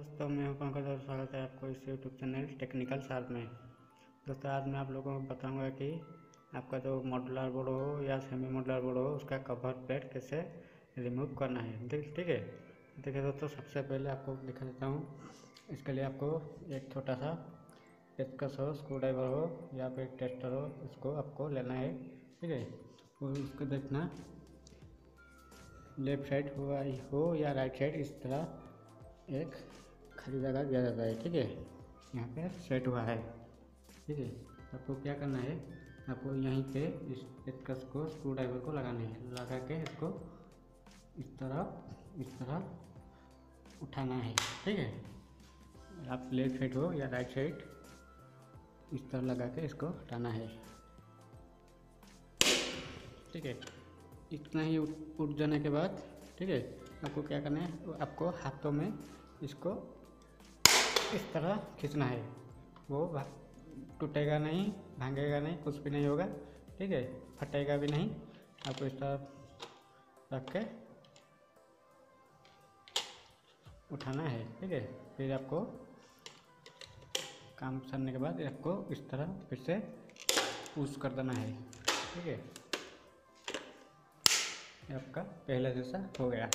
दोस्तों, मैं हूँ पंकज और स्वागत है आपको इस यूट्यूब चैनल टेक्निकल शार्प में। दोस्तों, आज मैं आप लोगों को बताऊँगा कि आपका जो मॉडुलर बोर्ड हो या सेमी मॉडुलर बोर्ड हो, उसका कवर प्लेट कैसे रिमूव करना है। देख ठीक है? देखिए दोस्तों, सबसे पहले आपको दिखा देता हूँ। इसके लिए आपको एक छोटा सा पेचकस हो स्क्रू ड्राइवर हो, या फिर टेस्टर हो, इसको आपको लेना है। ठीक है? और उसको देखना लेफ़्ट साइड हुआ, हो या राइट साइड इस तरह एक खाली जगह दिया जाता है, ठीक है? यहाँ पे सेट हुआ है, ठीक है? आपको क्या करना है, आपको यहीं पे इस पेचकस को स्क्रू ड्राइवर को लगाना है। लगा के इसको इस तरह इस तरह उठाना है, ठीक है? आप लेफ़्ट साइड हो या राइट साइड इस तरह लगा के इसको हटाना है, ठीक है? इतना ही उठ जाने के बाद, ठीक है? आपको क्या करना है, आपको हाथों में इसको इस तरह खींचना है। वो टूटेगा नहीं, भांगेगा नहीं, कुछ भी नहीं होगा, ठीक है? फटेगा भी नहीं। आपको इस तरह रख के उठाना है, ठीक है? फिर आपको काम करने के बाद आपको इस तरह फिर से पुश कर देना है, ठीक है? आपका पहला जैसा हो गया।